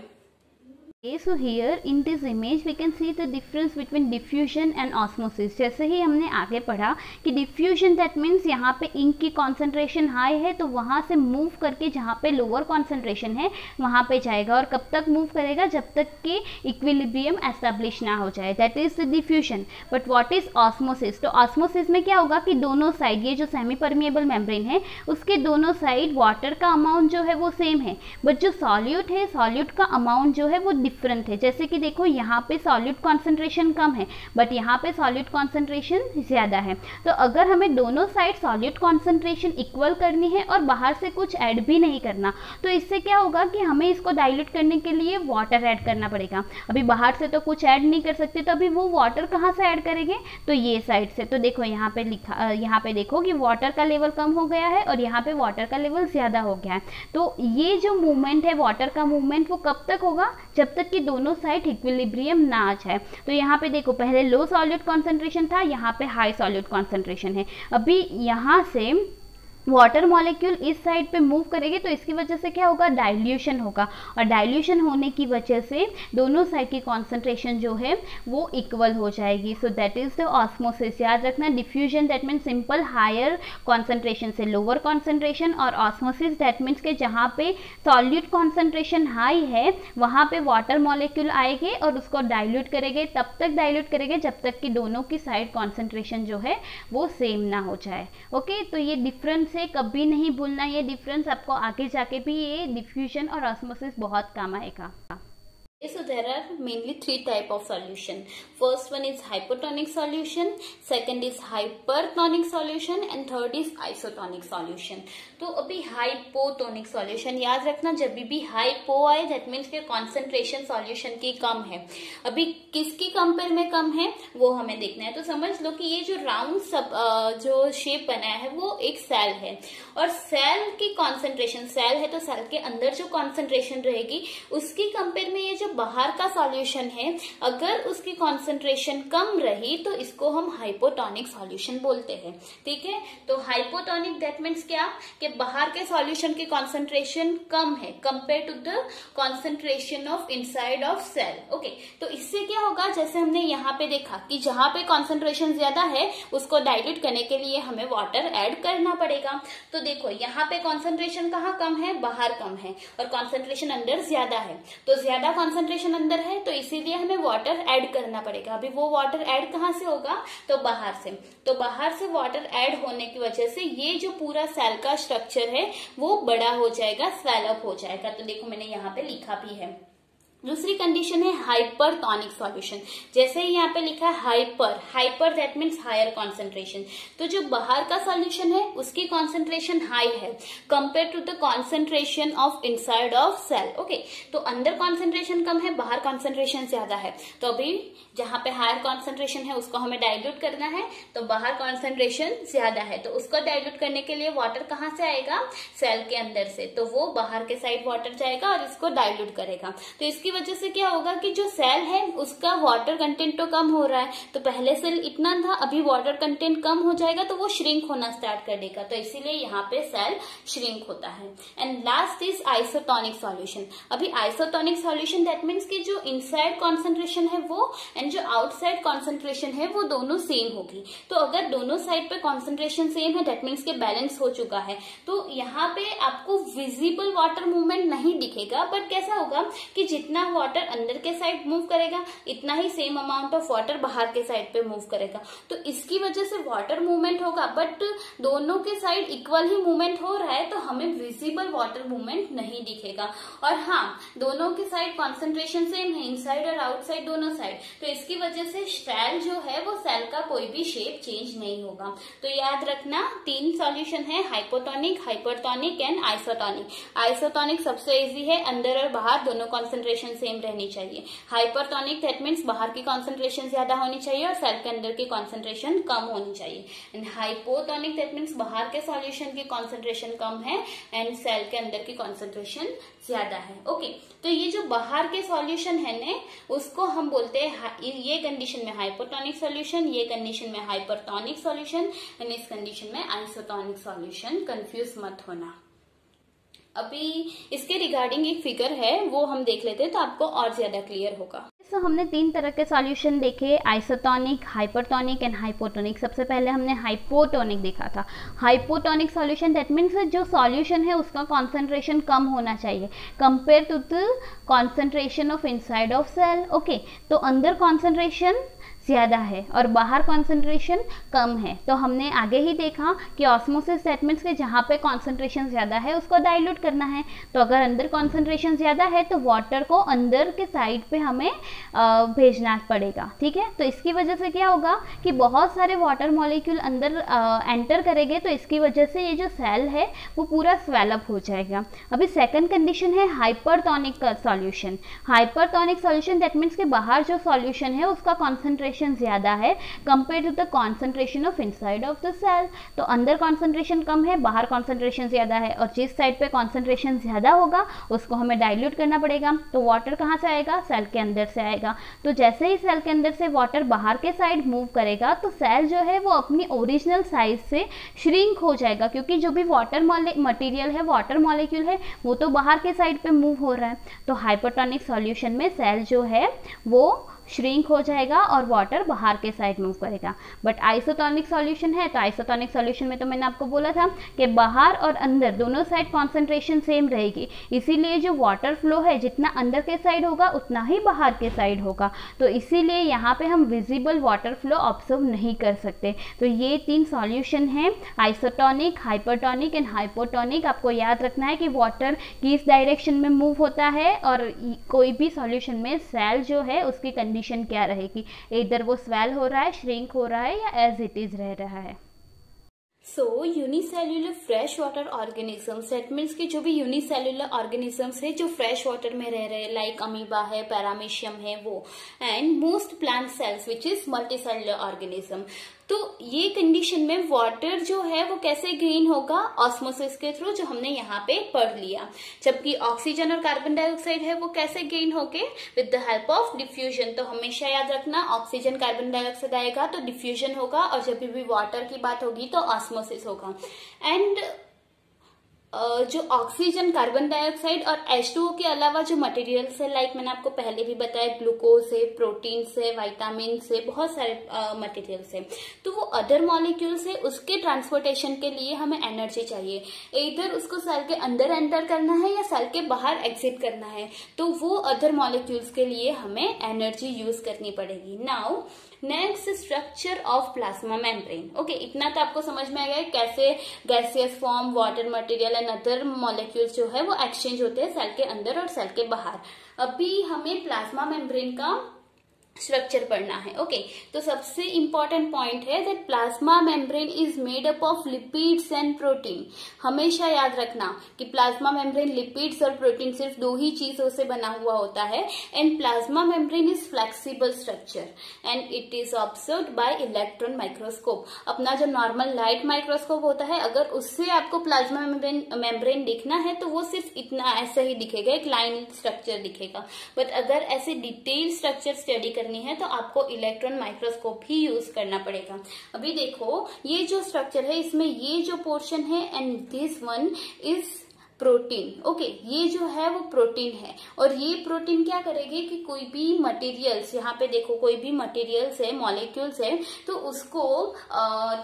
Okay, so here in this image we can see the difference between diffusion and osmosis जैसे ही हमने आगे पढ़ा कि diffusion that means यहाँ पे इंक की concentration high है तो वहाँ से move करके जहाँ पे lower concentration है वहाँ पे जाएगा और कब तक move करेगा जब तक कि equilibrium establish ना हो जाए that is the diffusion but what is osmosis तो osmosis में क्या होगा कि दोनों साइड ये जो semi permeable membrane है उसके दोनों साइड वाटर का अमाउंट जो है वो सेम है बट जो सॉल्यूट है सॉल्यूट का अमाउंट जो है वो डिफरेंट है। जैसे कि देखो, यहाँ पे सॉलिड कॉन्सेंट्रेशन कम है बट यहाँ पे सॉलिड कॉन्सेंट्रेशन ज़्यादा है। तो अगर हमें दोनों साइड सॉलिड कॉन्सेंट्रेशन इक्वल करनी है और बाहर से कुछ ऐड भी नहीं करना तो इससे क्या होगा कि हमें इसको डाइल्यूट करने के लिए वाटर ऐड करना पड़ेगा। अभी बाहर से तो कुछ ऐड नहीं कर सकते तो अभी वो वाटर कहाँ से ऐड करेंगे? तो ये साइड से। तो देखो, यहाँ पे लिखा यहाँ पे देखो कि वाटर का लेवल कम हो गया है और यहाँ पे वाटर का लेवल ज़्यादा हो गया है। तो ये जो मूवमेंट है वाटर का मूवमेंट वो कब तक होगा? जब तक कि दोनों साइड इक्विलिब्रियम ना आ जाए। तो यहाँ पे देखो, पहले लो सॉल्यूट कॉन्सेंट्रेशन था, यहाँ पे हाई सॉल्यूट कॉन्सेंट्रेशन है। अभी यहाँ से वाटर मॉलिक्यूल इस साइड पे मूव करेगी तो इसकी वजह से क्या होगा? डाइल्यूशन होगा। और डाइल्यूशन होने की वजह से दोनों साइड की कॉन्सेंट्रेशन जो है, वो इक्वल हो जाएगी। So that is the osmosis याद रखना diffusion that means simple higher concentration से लोअर कॉन्सेंट्रेशन और ऑस्मोसिस दैट मीन्स के जहाँ पे सॉल्यूट कॉन्सेंट्रेशन हाई है, वहाँ पे वाटर मॉलिक्यूल आएँगे और उसको डाइल्यूट करेंगे। तब तक डाइल्यूट करेंगे जब तक कि दोनों की साइड कॉन्सेंट्रेशन जो है, वो सेम ना हो जाए। Okay okay? तो ये डिफरेंस से कभी नहीं भूलना ये डिफरेंस आपको आगे जाके भी ये डिफ्यूजन और ऑस्मोसिस बहुत काम आएगा So there are mainly three type of solution. First one is hypotonic solution, second is hypertonic solution and third is isotonic solution. तो अभी हाइपोटोनिक सॉल्यूशन याद रखना, जब भी हाइपो आए दैट मीन्स के कॉन्सेंट्रेशन सॉल्यूशन की कम है। अभी किसकी कंपेयर में कम है, वो हमें देखना है। तो समझ लो कि ये जो राउंड सब जो शेप बनाया है, वो एक सेल है। और सेल की कॉन्सेंट्रेशन सेल है तो सेल के अंदर जो कॉन्सेंट्रेशन रहेगी, उसकी कंपेयर में ये जो बाहर का सॉल्यूशन है, अगर उसकी कॉन्सेंट्रेशन कम रही तो इसको हम हाइपोटोनिक सॉल्यूशन बोलते हैं। ठीक है? तो हाइपोटोनिक दैट मीन्स क्या? कि बाहर के सॉल्यूशन की कॉन्सेंट्रेशन कम है compare to the concentration of inside of cell okay तो इससे क्या होगा? जैसे हमने यहाँ पे देखा कि जहाँ पे कॉन्सेंट्रेशन ज़्यादा है, उसको डाइल्यूट करने के लिए हमें वाटर ऐड करना पड़ेगा। तो देखो, यहाँ पे कॉन्सेंट्रेशन कहाँ कम है? बाहर कम है, और कॉन्सेंट्रेशन अंदर ज़्यादा है। तो ज़्यादा कॉन्सेंट्रेशन अंदर है तो इसीलिए हमें वाटर एड करना पड़ेगा। अभी वो वाटर एड कहाँ से होगा? तो बाहर से। तो बाहर से वाटर एड होने की वजह से ये जो पूरा सेल का है, वो बड़ा हो जाएगा स्वेलअप हो जाएगा। तो देखो मैंने यहाँ पे लिखा भी है। दूसरी कंडीशन है हाइपरटोनिक सॉल्यूशन जैसे ही यहाँ पे लिखा है hyper hyper that means higher concentration तो जो बाहर का सॉल्यूशन है, उसकी कॉन्सेंट्रेशन हाई है. Compare to the concentration of inside of cell okay तो अंदर कॉन्सेंट्रेशन कम है, बाहर कॉन्सेंट्रेशन ज़्यादा है. तो अभी जहाँ पे हायर कॉन्सेंट्रेशन है, उसको हमें डाइल्यूट करना है तो बाहर कॉन्सेंट्रेशन ज़्यादा है. तो उसको डाइल्यूट करने के लिए वाटर कहाँ से आएगा? सेल के अंदर से. तो वो बाहर के साइड वाटर जाएगा और इसको डाइल्यूट करेगा. तो इसकी वजह से क्या होगा कि जो सेल है, उसका वाटर कंटेंट तो कम हो रहा है। तो पहले सेल इतना था, अभी वाटर कंटेंट कम हो जाएगा तो वो श्रिंक होना स्टार्ट कर देगा तो इसीलिए यहाँ पे सेल श्रिंक होता है। And last is isotonic solution अभी आइसोटोनिक सॉल्यूशन दैट मीन्स की जो इनसाइड कॉन्सेंट्रेशन है वो एंड जो आउटसाइड कॉन्सेंट्रेशन है, वो दोनों सेम होगी। तो अगर दोनों साइड पे कॉन्सेंट्रेशन सेम है दैट मीन्स के बैलेंस हो चुका है। तो यहाँ पे आपको विजिबल वाटर मूवमेंट नहीं दिखेगा बट कैसा होगा कि जितना वाटर अंदर के साइड मूव करेगा, इतना ही सेम अमाउंट ऑफ़ वाटर बाहर के साइड पे मूव करेगा। तो इसकी वजह से वाटर मूवमेंट होगा बट दोनों के साइड इक्वल ही मूवमेंट हो रहा है तो हमें विजिबल वाटर मूवमेंट नहीं दिखेगा। और हाँ दोनों के साइड कॉन्सेंट्रेशन सेम है इनसाइड और आउटसाइड दोनों साइड तो इसकी वजह से सेल जो है, वो सेल का कोई भी शेप चेंज नहीं होगा। तो याद रखना, तीन सॉल्यूशन है hypotonic hypertonic and isotonic isotonic सबसे इजी है, अंदर और बाहर दोनों कॉन्सेंट्रेशन सेम रहनी चाहिए। हाइपरटोनिक दैट मीन्स बाहर की कॉन्सेंट्रेशन ज़्यादा होनी चाहिए और सेल के अंदर की कॉन्सेंट्रेशन कम होनी चाहिए। एंड हाइपोटोनिक दैट मीन्स बाहर के सॉल्यूशन की कॉन्सेंट्रेशन कम है एंड सेल के अंदर की कॉन्सेंट्रेशन ज़्यादा है। ओके okay, तो ये जो बाहर के सॉल्यूशन है ने उसको हम बोलते हैं ये कंडीशन में हाइपोटोनिक सॉल्यूशन ये कंडीशन में हाइपरटोनिक सॉल्यूशन एंड इस कंडीशन में आइसोटोनिक सॉल्यूशन कंफ्यूज मत होना। अभी इसके रिगार्डिंग एक फिगर है वो हम देख लेते हैं तो आपको और ज़्यादा क्लियर होगा। तो so, हमने तीन तरह के सॉल्यूशन देखे आइसोटोनिक हाइपरटोनिक एंड हाइपोटोनिक सबसे पहले हमने हाइपोटोनिक देखा था। हाइपोटोनिक सॉल्यूशन दैट मीन्स जो सॉल्यूशन है उसका कॉन्सेंट्रेशन कम होना चाहिए। Compare to the concentration of inside of cell okay तो अंदर कॉन्सेंट्रेशन ज़्यादा है और बाहर कॉन्सेंट्रेशन कम है। तो हमने आगे ही देखा कि ऑस्मोसिस सेटमेंट्स के जहाँ पे कॉन्सेंट्रेशन ज़्यादा है, उसको डाइल्यूट करना है। तो अगर अंदर कॉन्सेंट्रेशन ज़्यादा है तो वाटर को अंदर के साइड पे हमें भेजना पड़ेगा। ठीक है? तो इसकी वजह से क्या होगा कि बहुत सारे वाटर मॉलिक्यूल अंदर एंटर करेंगे तो इसकी वजह से ये जो सेल है, वो पूरा स्वेलअप हो जाएगा। अभी सेकेंड कंडीशन है hypertonic solution hypertonic solution that means के बाहर जो सॉल्यूशन है, उसका कॉन्सेंट्रेशन कॉन्सेंट्रेशन ज़्यादा है compare to the concentration of inside of the cell तो अंदर कॉन्सेंट्रेशन कम है, बाहर कॉन्सेंट्रेशन ज़्यादा है और जिस साइड पे कॉन्सेंट्रेशन ज़्यादा होगा, उसको हमें डाइल्यूट करना पड़ेगा। तो वाटर कहाँ से आएगा? सेल के अंदर से आएगा। तो जैसे ही सेल के अंदर से वाटर बाहर के साइड मूव करेगा तो सेल जो है वो अपनी ओरिजिनल साइज़ से श्रिंक हो जाएगा, क्योंकि जो भी वाटर मटीरियल है वाटर मॉलिक्यूल है, वो तो बाहर के साइड पे मूव हो रहा है। तो हाइपोटोनिक सॉल्यूशन में सेल जो है, वो श्रिंक हो जाएगा और वाटर बाहर के साइड मूव करेगा। बट आइसोटॉनिक सॉल्यूशन है तो आइसोटॉनिक सॉल्यूशन में तो मैंने आपको बोला था कि बाहर और अंदर दोनों साइड कॉन्सेंट्रेशन सेम रहेगी। इसीलिए जो वाटर फ्लो है, जितना अंदर के साइड होगा, उतना ही बाहर के साइड होगा। तो इसीलिए यहाँ पे हम विजिबल वाटर फ्लो ऑब्ज़र्व नहीं कर सकते। तो ये तीन सॉल्यूशन हैं आइसोटोनिक हाइपरटोनिक एंड हाइपोटोनिक आपको याद रखना है कि वाटर किस डायरेक्शन में मूव होता है और कोई भी सॉल्यूशन में सेल जो है, उसकी कंडीशन कंडीशन क्या रहेगी इधर वो स्वेल हो रहा है श्रिंक हो रहा है या एज इट इज़ रह रहा है? So unicellular fresh water organisms that means कि जो भी यूनिसेल्युलर ऑर्गेनिजम्स है, जो फ्रेश वाटर में रह रहे हैं लाइक अमीबा है पैरामीशियम है, वो and most plant cells which is multicellular organism तो ये कंडीशन में वाटर जो है, वो कैसे गेन होगा? ऑस्मोसिस के थ्रू जो हमने यहाँ पे पढ़ लिया। जबकि ऑक्सीजन और कार्बन डाइऑक्साइड है, वो कैसे गेन होके with the help of diffusion तो हमेशा याद रखना ऑक्सीजन कार्बन डाइऑक्साइड आएगा तो डिफ्यूजन होगा, और जब भी वाटर की बात होगी तो ऑस्मोसिस होगा। एंड जो ऑक्सीजन कार्बन डाइऑक्साइड और H2O के अलावा जो मटेरियल्स है लाइक मैंने आपको पहले भी बताया ग्लूकोज है प्रोटीन है वाइटामिन है, बहुत सारे मटेरियल्स है। तो वो अदर मॉलिक्यूल्स है, उसके ट्रांसपोर्टेशन के लिए हमें एनर्जी चाहिए। इधर उसको सेल के अंदर एंटर करना है या सेल के बाहर एग्जिट करना है। तो वो अदर मॉलिक्यूल्स के लिए हमें एनर्जी यूज़ करनी पड़ेगी। Now next structure of plasma membrane okay इतना तो आपको समझ में आ गया कैसे gaseous form water material and other molecules जो है वो एक्सचेंज होते हैं सेल के अंदर और सेल के बाहर। अभी हमें प्लाज्मा मेम्ब्रेन का स्ट्रक्चर पढ़ना है ओके okay. तो सबसे इंपॉर्टेंट पॉइंट है that plasma membrane is made up of lipids and protein हमेशा याद रखना कि प्लाज्मा मेम्ब्रेन लिपिड्स और प्रोटीन सिर्फ़ दो ही चीज़ों से बना हुआ होता है and plasma membrane is flexible structure and it is observe by electron microscope अपना जो नॉर्मल लाइट माइक्रोस्कोप होता है, अगर उससे आपको प्लाज्मा मेम्ब्रेन मेम्ब्रेन दिखना है तो वो सिर्फ़ इतना ऐसा ही दिखेगा, एक लाइन स्ट्रक्चर दिखेगा. बट अगर ऐसे डिटेल स्ट्रक्चर स्टडी कर करनी है तो आपको इलेक्ट्रॉन माइक्रोस्कोप ही यूज़ करना पड़ेगा। अभी देखो, ये जो स्ट्रक्चर है, इसमें ये जो पोर्शन है and this one is protein. Okay, ये जो है वो प्रोटीन है। और ये प्रोटीन क्या करेगी कि कोई भी मटेरियल्स यहाँ पे देखो कोई भी मटेरियल्स है मॉलिक्यूल्स है तो उसको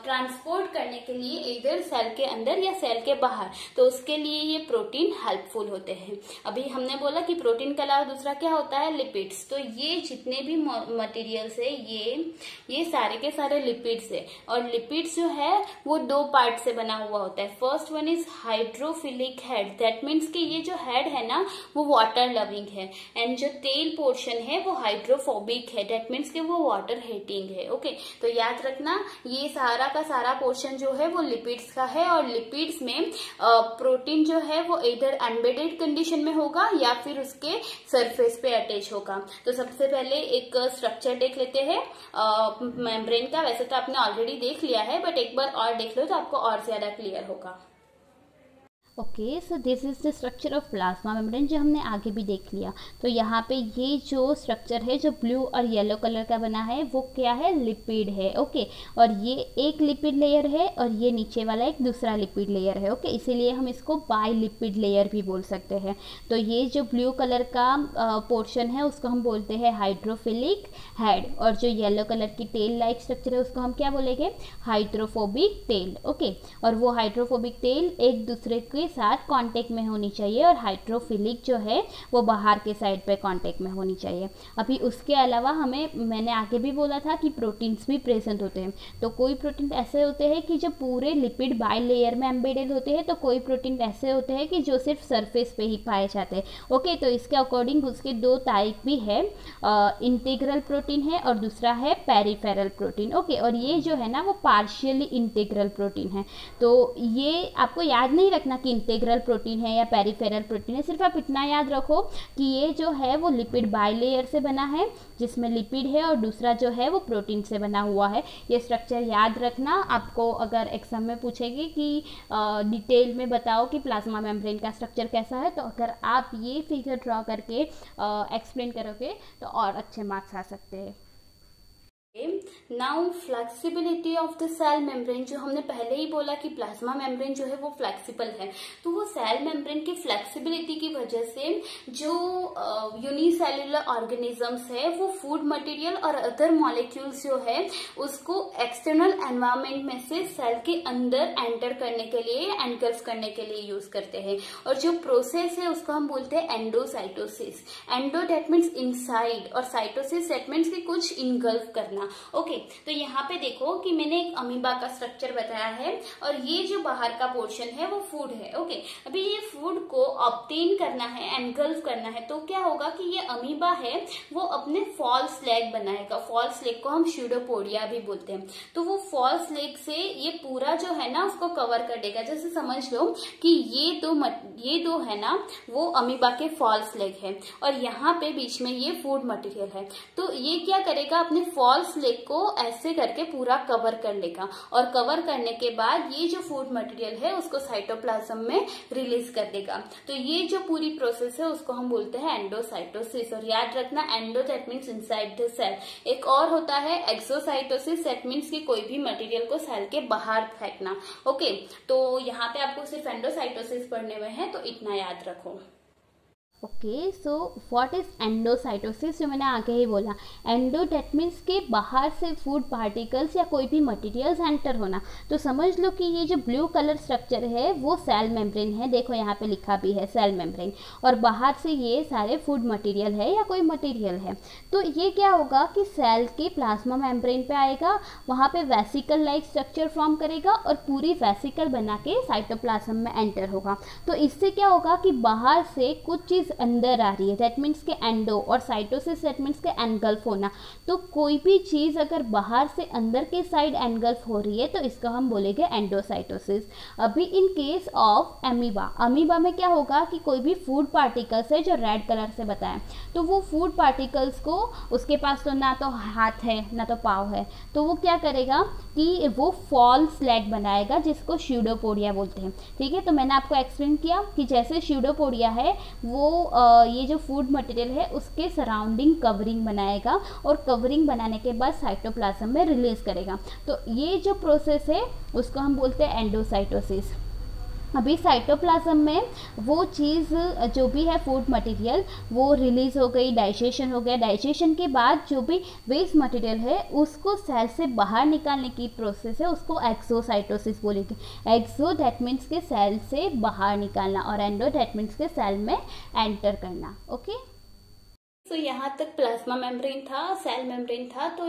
ट्रांसपोर्ट करने के लिए इधर सेल के अंदर या सेल के बाहर तो उसके लिए ये प्रोटीन हेल्पफुल होते हैं। अभी हमने बोला कि प्रोटीन के अलावा दूसरा क्या होता है? लिपिड्स तो ये जितने भी मटेरियल्स है, ये ये सारे के सारे लिपिड्स है। और लिपिड्स जो है, वो दो पार्ट से बना हुआ होता है। First one is hydrophilic head head that means कि ये जो हेड है ना, वो वाटर लविंग है. एंड जो तेल पोर्शन है, वो हाइड्रोफोबिक है. दैट मीन्स कि वो वाटर हेटिंग है. Okay okay? तो याद रखना, ये सारा का सारा पोर्शन जो है, वो लिपिड्स का है. और लिपिड्स में प्रोटीन जो है, वो इधर अनबेडेड कंडीशन में होगा या फिर उसके सरफेस पे अटैच होगा. तो सबसे पहले एक स्ट्रक्चर देख लेते हैं. मेम्ब्रेन का, वैसे तो आपने ऑलरेडी देख लिया है बट एक बार और देख लो तो आपको और ज़्यादा क्लियर होगा. Okay so this is the structure of plasma membrane जो हमने आगे भी देख लिया। तो यहाँ पे ये जो स्ट्रक्चर है, जो ब्लू और येलो कलर का बना है, वो क्या है? लिपिड है ओके okay? और ये एक लिपिड लेयर है और ये नीचे वाला एक दूसरा लिपिड लेयर है ओके okay? इसीलिए हम इसको बाई लिपिड लेयर भी बोल सकते हैं। तो ये जो ब्लू कलर का पोर्शन है, उसको हम बोलते हैं हाइड्रोफिलिक हेड और जो येलो कलर की टेल लाइक स्ट्रक्चर है, उसको हम क्या बोलेंगे? हाइड्रोफोबिक तेल ओके और वो हाइड्रोफोबिक तेल एक दूसरे के के साथ कांटेक्ट में होनी चाहिए और हाइड्रोफिलिक जो है, वो बाहर के साइड पे कांटेक्ट में होनी चाहिए। अभी उसके अलावा हमें, मैंने आगे भी बोला था कि प्रोटीन्स भी प्रेजेंट होते हैं। तो कोई प्रोटीन ऐसे होते हैं कि जो पूरे लिपिड बाय लेयर में एम्बेडेड होते हैं तो कोई प्रोटीन ऐसे होते हैं कि जो सिर्फ़ सरफेस पे ही पाए जाते हैं। ओके तो इसके अकॉर्डिंग उसके दो टाइप भी है इंटीग्रल प्रोटीन है और दूसरा है पेरीफेरल प्रोटीन ओके और ये जो है ना, वो पार्शियली इंटीग्रल प्रोटीन है। तो ये आपको याद नहीं रखना कि इंटेग्रल प्रोटीन है या पेरीफेरल प्रोटीन है, सिर्फ़ आप इतना याद रखो कि ये जो है वो लिपिड बाइलेयर से बना है, जिसमें लिपिड है और दूसरा जो है वो प्रोटीन से बना हुआ है। ये स्ट्रक्चर याद रखना। आपको अगर एग्ज़ाम में पूछेगी कि डिटेल में बताओ कि प्लाज्मा मेम्ब्रेन का स्ट्रक्चर कैसा है तो अगर आप ये फिगर ड्रॉ करके एक्सप्लेन करोगे तो और अच्छे मार्क्स आ सकते हैं। Now flexibility of the cell membrane जो हमने पहले ही बोला कि प्लाज्मा मेम्ब्रेन जो है वो फ्लेक्सिबल है। तो वो सेल मेम्ब्रेन की फ्लेक्सिबिलिटी की वजह से जो यूनिसेल्युलर ऑर्गेनिजम्स है, वो फ़ूड मटेरियल और अदर मॉलिक्यूल्स जो है, उसको एक्सटर्नल एनवायरमेंट में से सेल के अंदर एंटर करने के लिए एनगल्फ करने के लिए यूज़ करते हैं। और जो प्रोसेस है, उसको हम बोलते हैं endocytosis endo that means inside और साइटोसिस डेट मीन्स की कुछ इनगल्फ करना। करना। ओके तो यहाँ पे देखो कि मैंने एक अमीबा का स्ट्रक्चर बताया है और ये जो बाहर का पोर्शन है वो फ़ूड है ओके अभी ये फ़ूड को ऑप्टेन करना है एनगल्फ करना है तो क्या होगा कि ये अमीबा है, वो अपने फॉल्स लेग बनाएगा। फॉल्स लेग को हम श्यूडोपोडिया भी बोलते हैं। तो वो फॉल्स लेग से ये पूरा जो है ना, उसको कवर कर देगा। जैसे समझ लो कि ये दो ये दो है ना, वो अमीबा के फॉल्स लेग है और यहाँ पे बीच में ये फ़ूड मटेरियल है। तो ये क्या करेगा, अपने फॉल्स लेग को ऐसे करके पूरा कवर कर लेगा और कवर करने के बाद ये जो फ़ूड मटेरियल है, उसको साइटोप्लाज्म में रिलीज़ कर देगा। तो ये जो पूरी प्रोसेस है, उसको हम बोलते हैं एंडोसाइटोसिस और याद रखना endo that means inside the cell एक और होता है एक्सोसाइटोसिस दैट मीन्स की कोई भी मटेरियल को सेल के बाहर फेंकना। ओके तो यहाँ पे आपको सिर्फ़ एंडोसाइटोसिस पढ़ने हुए हैं तो इतना याद रखो। Okay so what is endocytosis जो मैंने आगे ही बोला एंडो डेट मीन्स के बाहर से फ़ूड पार्टिकल्स या कोई भी मटेरियल्स एंटर होना। तो समझ लो कि ये जो ब्लू कलर स्ट्रक्चर है, वो सेल मेम्ब्रेन है। देखो यहाँ पे लिखा भी है सेल मेम्ब्रेन और बाहर से ये सारे फ़ूड मटेरियल है या कोई मटेरियल है। तो ये क्या होगा कि सेल के प्लाज्मा मेम्ब्रेन पे आएगा, वहाँ पे वेसिकल लाइक स्ट्रक्चर फॉर्म करेगा और पूरी वेसिकल बना के साइटोप्लाज्म में एंटर होगा। तो इससे क्या होगा कि बाहर से कुछ चीज़ अंदर आ रही है। दैट मीन्स के एंडो और साइटोसिस दैट मीन्स के एनगल्फ होना। तो कोई भी चीज़ अगर बाहर से अंदर के साइड एनगल्फ हो रही है तो इसको हम बोलेंगे एंडोसाइटोसिस अभी in case of amoeba amoeba में क्या होगा कि कोई भी फ़ूड पार्टिकल्स है जो रेड कलर से बताएँ तो वो फ़ूड पार्टिकल्स को उसके पास तो ना तो हाथ है, ना तो पाव है। तो वो क्या करेगा कि वो फॉल स्लेट बनाएगा, जिसको श्यूडोपोडिया बोलते हैं। ठीक है तो मैंने आपको एक्सप्लेन किया कि जैसे श्यूडोपोडिया है, वो ये जो फ़ूड मटेरियल है, उसके सराउंडिंग कवरिंग बनाएगा और कवरिंग बनाने के बाद साइटोप्लाज्म में रिलीज़ करेगा। तो ये जो प्रोसेस है, उसको हम बोलते हैं एंडोसाइटोसिस अभी साइटोप्लाज्म में वो चीज़ जो भी है फ़ूड मटेरियल वो रिलीज़ हो गई डाइजेशन हो गया। डाइजेशन के बाद जो भी वेस्ट मटेरियल है, उसको सेल से बाहर निकालने की प्रोसेस है, उसको एक्सोसाइटोसिस बोलेंगे। एक्सो दैट मीन्स के सेल से बाहर निकालना और एंडो दैट मीन्स के सेल में एंटर करना ओके तो यहाँ तक प्लाज्मा मेम्ब्रेन था, सेल मेम्ब्रेन था तो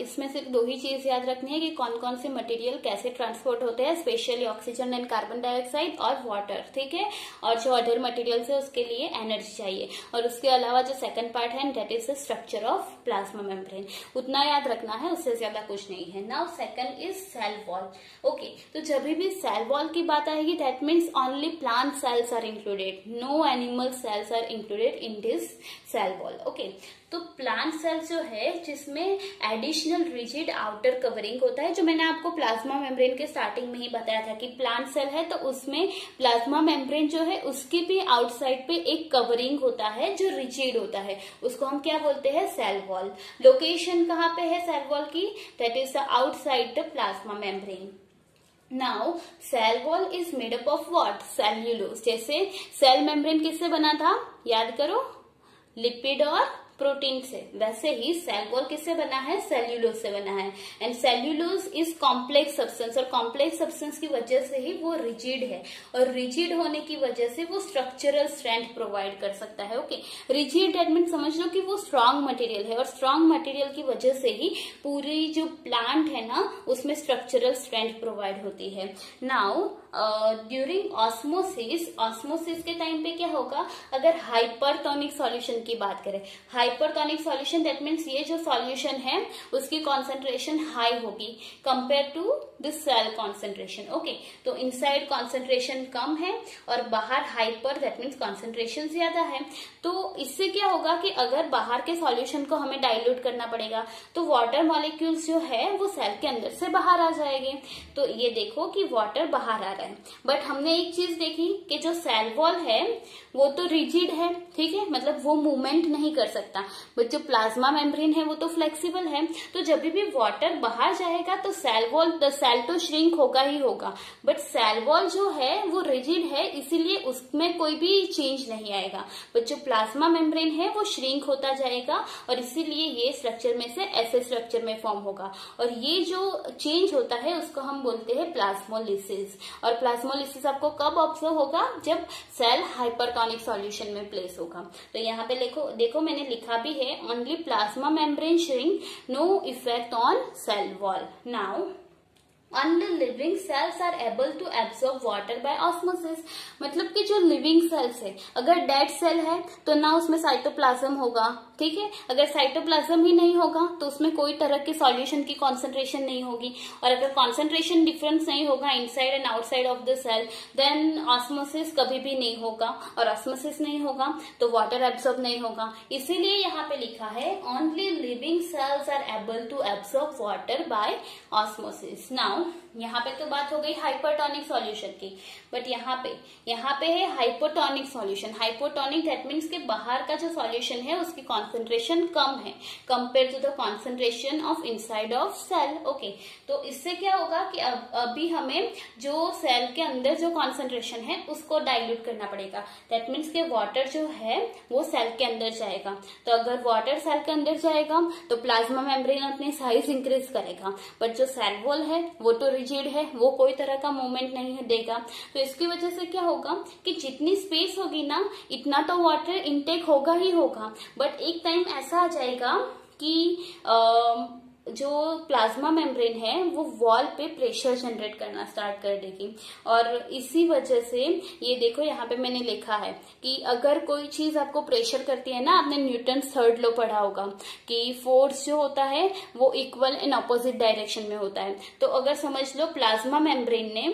इसमें सिर्फ़ दो ही चीज़ याद रखनी है कि कौन कौन से मटेरियल कैसे ट्रांसपोर्ट होते हैं specially oxygen and carbon dioxide और वाटर ठीक है? और जो अदर मटेरियल्स है, उसके लिए एनर्जी चाहिए। और उसके अलावा जो सेकंड पार्ट है that is the structure of plasma membrane उतना याद रखना है, उससे ज़्यादा कुछ नहीं है। Now second is cell wall okay तो जब भी सेल वॉल की बात आएगी that means only plant cells are included no animal cells are included in this cell wall okay तो प्लांट सेल्स जो है, जिसमें एडिशनल रिजिड आउटर कवरिंग होता है, जो मैंने आपको प्लाज्मा मेम्ब्रेन के स्टार्टिंग में ही बताया था कि प्लांट सेल है तो उसमें प्लाज्मा मेम्ब्रेन जो है, उसकी भी आउटसाइड पे एक कवरिंग होता है, जो रिजिड होता है। उसको हम क्या बोलते हैं? सेल वॉल लोकेशन कहाँ पे है सेल वॉल की? That is the outside the plasma membrane now cell wall is made up of what cellulose जैसे सेल मेम्ब्रेन किससे बना था? याद करो? लिपिड और प्रोटीन से। वैसे ही वॉल किससे बना है? सेल्यूलोज से बना है। And cellulose is complex substance और कॉम्प्लेक्स सब्सटेंस की वजह से ही वो रिजिड है। और रिजिड होने की वजह से वो स्ट्रक्चरल स्ट्रेंथ प्रोवाइड कर सकता है ओके रिजिड एडमिट समझ लो कि वो स्ट्रांग मटेरियल है और स्ट्रांग मटेरियल की वजह से ही पूरी जो प्लांट है ना, उसमें स्ट्रक्चरल स्ट्रेंथ प्रोवाइड होती है। नाउ ड्यूरिंग ऑस्मोसिस ऑस्मोसिस के टाइम पे क्या होगा? अगर हाइपरटोनिक सॉल्यूशन की बात करें हाइपरटोनिक सॉल्यूशन दैट मीन्स ये जो सॉल्यूशन है, उसकी कॉन्सेंट्रेशन हाई होगी compare to the cell concentration okay तो इनसाइड कॉन्सेंट्रेशन कम है और बाहर हाइपर दैट मीन्स कॉन्सेंट्रेशन ज़्यादा है। तो इससे क्या होगा कि अगर बाहर के सॉल्यूशन को हमें डाइल्यूट करना पड़ेगा तो वाटर मॉलिक्यूल्स जो है, वो सेल के अंदर से बाहर आ जाएँगे। तो ये देखो कि वाटर बाहर आ रहा है। बट हमने एक चीज़ देखी कि जो सेल वॉल है वो तो रिजिड है, ठीक है? मतलब वो मूवमेंट नहीं कर सकता। बट जो प्लाज्मा मेम्ब्रेन है, वो तो फ्लेक्सिबल है। तो जब भी वाटर बाहर जाएगा तो सेल वॉल द सेल तो श्रिंक होगा ही होगा। बट सेल वॉल जो है, वो रिजिड है, इसीलिए उसमें कोई भी चेंज नहीं आएगा। बट जो प्लाज्मा मेम्ब्रेन है, वो श्रिंक होता जाएगा, और इसीलिए ये स्ट्रक्चर में से ऐसे स्ट्रक्चर में फॉर्म होगा। और ये जो चेंज होता है, उसको हम बोलते हैं प्लाज्मोलिसिस और प्लाज्मोलिसिस आपको कब ऑब्ज़र्व होगा? जब सेल हाइपरटोनिक सॉल्यूशन में प्लेस होगा। तो यहाँ पे देखो देखो मैंने लिखा भी है only plasma membrane shrink no effect on cell wall now only living cells are able to absorb water by osmosis मतलब कि जो लिविंग सेल्स है, अगर डेड सेल है तो ना उसमें साइटोप्लाज्म होगा, ठीक है? अगर साइटोप्लाज्म ही नहीं होगा तो उसमें कोई तरह के सॉल्यूशन की कॉन्सेंट्रेशन नहीं होगी। और अगर कॉन्सेंट्रेशन डिफरेंस नहीं होगा inside and outside of the cell then osmosis कभी भी नहीं होगा। और ऑस्मोसिस नहीं होगा तो वाटर एब्सॉर्ब नहीं होगा। इसीलिए यहाँ पे लिखा है only living cells are able to absorb water by osmosis now Então, यहाँ पे तो बात हो गई हाइपरटोनिक सॉल्यूशन की। बट यहाँ पे यहाँ पे है hypotonic solution hypotonic that means के बाहर का जो सॉल्यूशन है, उसकी कॉन्सेंट्रेशन कम है। Compare to the concentration of inside of cell okay तो इससे क्या होगा कि अब, अभी हमें जो सेल के अंदर जो कॉन्सेंट्रेशन है, उसको डाइल्यूट करना पड़ेगा। दैट मीन्स के वाटर जो है, वो सेल के अंदर जाएगा। तो अगर वाटर सेल के अंदर जाएगा तो प्लाज्मा मेम्ब्रेन अपनी साइज़ इंक्रीज करेगा। बट जो सेल वॉल है, वो तो रिजिड है वो कोई तरह का मूवमेंट नहीं देगा। तो इसकी वजह से क्या होगा कि जितनी स्पेस होगी ना इतना तो वाटर इनटेक होगा ही होगा। बट एक टाइम ऐसा आ जाएगा कि आ, जो प्लाज्मा मेम्ब्रेन है, वो वॉल पे प्रेशर जनरेट करना स्टार्ट कर देगी। और इसी वजह से, ये देखो यहाँ पे मैंने लिखा है कि अगर कोई चीज़ आपको प्रेशर करती है ना, आपने न्यूटन थर्ड लो पढ़ा होगा कि फोर्स जो होता है, वो इक्वल इन अपोजिट डायरेक्शन में होता है। तो अगर समझ लो, प्लाज्मा मेम्ब्रेन ने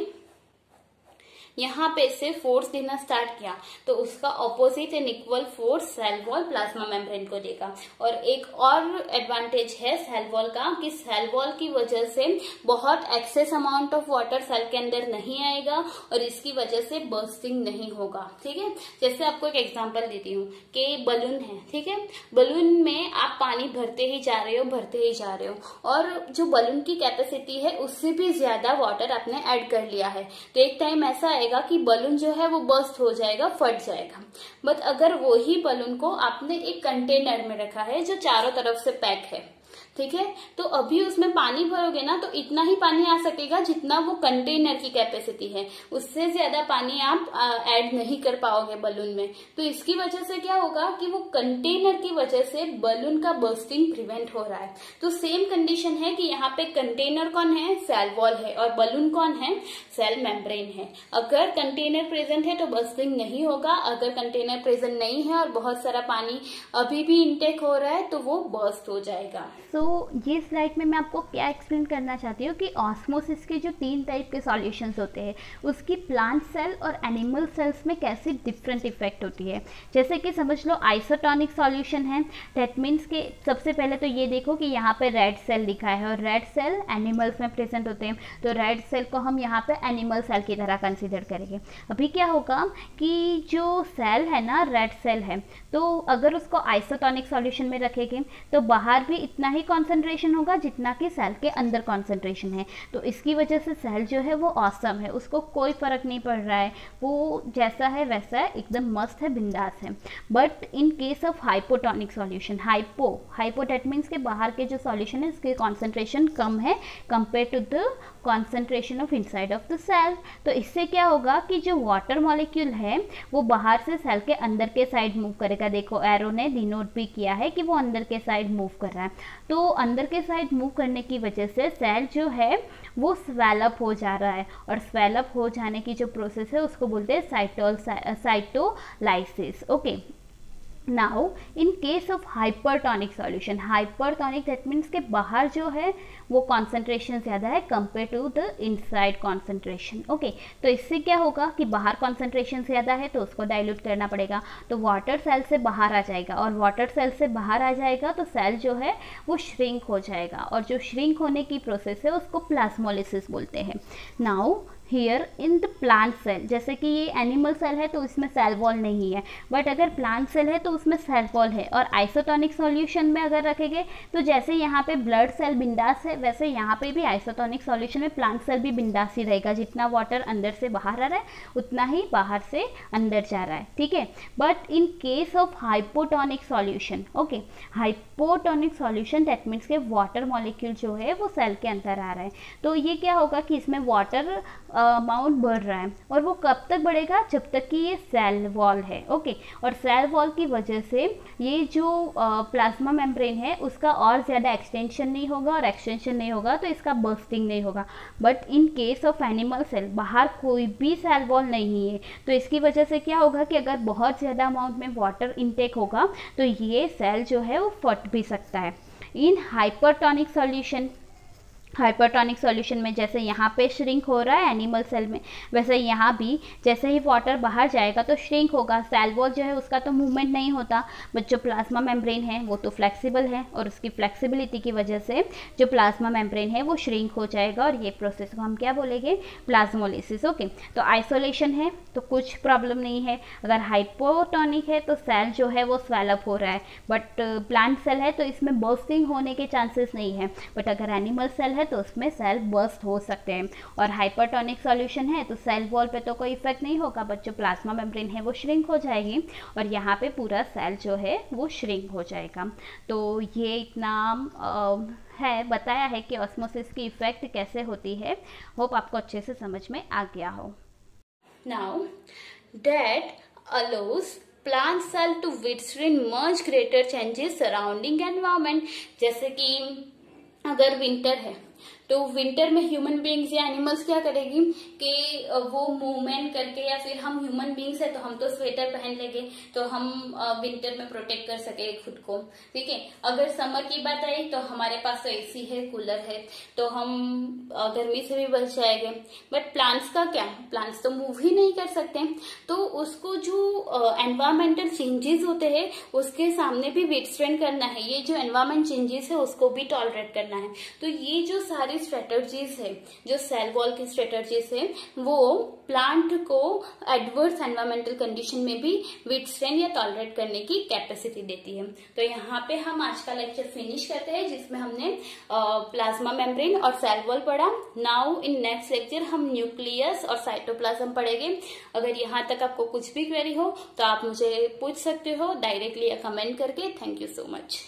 यहाँ पे से फोर्स देना स्टार्ट किया तो उसका opposite and equal force cell wall plasma membrane को देगा। और एक और एडवांटेज है सेल वॉल का, कि सेल वॉल की वजह से बहुत excess amount of water cell के अंदर नहीं आएगा और इसकी वजह से बर्स्टिंग नहीं होगा, ठीक है? जैसे आपको एक एग्ज़ाम्पल देती हूँ, कि बलून है, ठीक है? बलून में आप पानी भरते ही जा रहे हो, भरते ही जा रहे हो, और जो बलून की कैपेसिटी है, उससे भी ज़्यादा वाटर आपने ऐड कर लिया है। तो एक टाइम ऐसा आएगा जाएगा कि बलून जो है वो बस्ट हो जाएगा, फट जाएगा। बट अगर वही बलून को आपने एक कंटेनर में रखा है जो चारों तरफ़ से पैक है ठीक है? तो अभी उसमें पानी भरोगे ना तो इतना ही पानी आ सकेगा जितना वो कंटेनर की कैपेसिटी है। उससे ज़्यादा पानी आप ऐड नहीं कर पाओगे बलून में। तो इसकी वजह से क्या होगा कि वो कंटेनर की वजह से बलून का बर्स्टिंग प्रिवेंट हो रहा है। तो सेम कंडीशन है कि यहाँ पे कंटेनर कौन है? सेल वॉल है। और बलून कौन है? सेल मेम्ब्रेन है। अगर कंटेनर प्रेजेंट है तो बर्स्टिंग नहीं होगा। अगर कंटेनर प्रेजेंट नहीं है और बहुत सारा पानी अभी भी इंटेक हो रहा है तो वो बर्स्ट हो जाएगा। सो ये स्लाइड में मैं आपको क्या एक्सप्लेन करना चाहती हूँ कि ऑस्मोसिस के जो तीन टाइप के सॉल्यूशंस होते हैं, उसकी प्लांट सेल और एनिमल सेल्स में कैसे डिफरेंट इफ़ेक्ट होती है। जैसे कि समझ लो आइसोटॉनिक सॉल्यूशन है डेट मीन्स के सबसे पहले तो ये देखो कि यहाँ पे रेड सेल लिखा है और रेड सेल एनिमल्स में प्रेजेंट होते हैं। तो रेड सेल को हम यहाँ पे एनिमल सेल की तरह कंसिडर करेंगे। अभी क्या होगा कि जो सेल है ना रेड सेल है तो अगर उसको आइसोटॉनिक सॉल्यूशन में रखेंगे तो बाहर भी इतना ही कॉन्सेंट्रेशन होगा जितना कि सेल के अंदर कॉन्सेंट्रेशन है। तो इसकी वजह से सेल जो है वो औसम है। उसको कोई फ़र्क नहीं पड़ रहा है। वो जैसा है वैसा है, एकदम मस्त है, बिंदास है। But in case of hypotonic solution hypo हाइपोटेट means के बाहर के जो सॉल्यूशन है, इसके कॉन्सेंट्रेशन कम है compare to the concentration of inside of the cell तो इससे क्या होगा कि जो वाटर मॉलिक्यूल है, वो बाहर से सेल के अंदर के साइड मूव करेगा। देखो एरो ने डिनोट भी किया है कि वो अंदर के साइड मूव कर रहा है। तो अंदर के साइड मूव करने की वजह से सेल जो है, वो स्वेलअप हो जा रहा है। और स्वेलअप हो जाने की जो प्रोसेस है, उसको बोलते हैं साइटोल cytolysis okay now in case of hypertonic solution hypertonic that means के बाहर जो है, वो कॉन्सेंट्रेशन ज़्यादा है compare to the inside concentration okay तो इससे क्या होगा कि बाहर कॉन्सेंट्रेशन ज़्यादा है तो उसको डाइल्यूट करना पड़ेगा। तो वाटर सेल से बाहर आ जाएगा और वाटर सेल से बाहर आ जाएगा तो सेल जो है, वो श्रिंक हो जाएगा और जो श्रिंक होने की प्रोसेस है, उसको प्लाज्मोलिसिस बोलते हैं। Now here in the plant cell जैसे कि ये एनिमल सेल है तो इसमें सेल वॉल नहीं है। बट अगर प्लांट सेल है तो उसमें सेल वॉल है। और आइसोटोनिक सॉल्यूशन में अगर रखेंगे तो जैसे यहाँ पे ब्लड सेल बिंदास है, वैसे यहाँ पे भी आइसोटोनिक सॉल्यूशन में प्लांट सेल भी बिंदास ही रहेगा। जितना वाटर अंदर से बाहर आ रहा है, उतना ही बाहर से अंदर जा रहा है। ठीक है? But in case of hypotonic solution okay hypotonic solution that means के वाटर मॉलिक्यूल जो है, वो सेल के अंदर आ रहा है। तो ये क्या होगा कि इसमें वाटर अमाउंट बढ़ रहा है और वो कब तक बढ़ेगा? जब तक कि ये सेल वॉल है ओके और सेल वॉल की वजह से ये जो प्लाज्मा मेम्ब्रेन है, उसका और ज़्यादा एक्सटेंशन नहीं होगा और एक्सटेंशन नहीं होगा तो इसका बर्स्टिंग नहीं होगा। But in case of animal cell बाहर कोई भी सेल वॉल नहीं है तो इसकी वजह से क्या होगा कि अगर बहुत ज़्यादा अमाउंट में वाटर इनटेक होगा तो ये सेल जो है वो फट भी सकता है। In hypertonic solution hypertonic solution में, जैसे यहाँ पे श्रिंक हो रहा है एनिमल सेल में, वैसे यहाँ भी जैसे ही वाटर बाहर जाएगा तो श्रिंक होगा। सेल वॉल जो है उसका तो मूवमेंट नहीं होता बट जो प्लाज्मा मेम्ब्रेन है, वो तो फ्लेक्सिबल है और उसकी फ्लेक्सिबिलिटी की वजह से जो प्लाज्मा मेम्ब्रेन है, वो श्रिंक हो जाएगा और ये प्रोसेस को हम क्या बोलेंगे? प्लाज्मोलिसिस ओके तो आइसोलेशन है तो कुछ प्रॉब्लम नहीं है। अगर हाइपोटॉनिक है तो सेल जो है, वो स्वेलअप हो रहा है। बट प्लांट सेल है तो इसमें बर्स्टिंग होने के चांसेस नहीं है। बट अगर एनिमल सेल है तो उसमें सेल बर्स्ट हो सकते हैं। और हाइपरटोनिक सॉल्यूशन है तो सेल वॉल पे तो कोई इफ़ेक्ट नहीं होगा बट जो प्लाज्मा मेम्ब्रेन है वो श्रिंक हो जाएगी और यहाँ पे पूरा सेल जो है वो श्रिंक हो जाएगा। तो ये इतना आ, है बताया है कि ऑस्मोसिस की इफ़ेक्ट कैसे होती है। होप आपको अच्छे से समझ में आ गया हो। Now that allows plant cell to withstand much greater changes surrounding environment जैसे कि अगर विंटर है तो विंटर में ह्यूमन बींग्स या एनिमल्स क्या करेगी कि वो मूवमेंट करके या फिर हम ह्यूमन बींग्स है तो हम तो स्वेटर पहन लेंगे तो हम विंटर में प्रोटेक्ट कर सके खुद को। ठीक है? अगर समर की बात आई तो हमारे पास तो एसी है कूलर है तो हम गर्मी से भी बच जाएँगे। बट प्लांट्स का क्या प्लांट्स तो मूव ही नहीं कर सकते। तो उसको जो एनवायरमेंटल चेंजेस होते हैं, उसके सामने भी वेट करना है। ये जो एनवायरमेंट चेंजेस है, उसको भी टॉलरेट करना है। तो ये जो सारी स्ट्रेटर्जीज है, जो सेल वॉल की स्ट्रेटर्जीज है, वो प्लांट को एडवर्स एनवायरमेंटल कंडीशन में भी विथस्टैंड या टॉलरेट करने की कैपेसिटी देती है। तो यहाँ पे हम आज का लेक्चर फिनिश करते हैं, जिसमें हमने प्लाज्मा मेम्ब्रेन और सेल वॉल पढ़ा। नाउ इन नेक्स्ट लेक्चर हम न्यूक्लियस और साइटोप्लाज्म पढ़ेंगे। अगर यहाँ तक आपको कुछ भी क्वेरी हो तो आप मुझे पूछ सकते हो डायरेक्टली या कमेंट करके। Thank you so much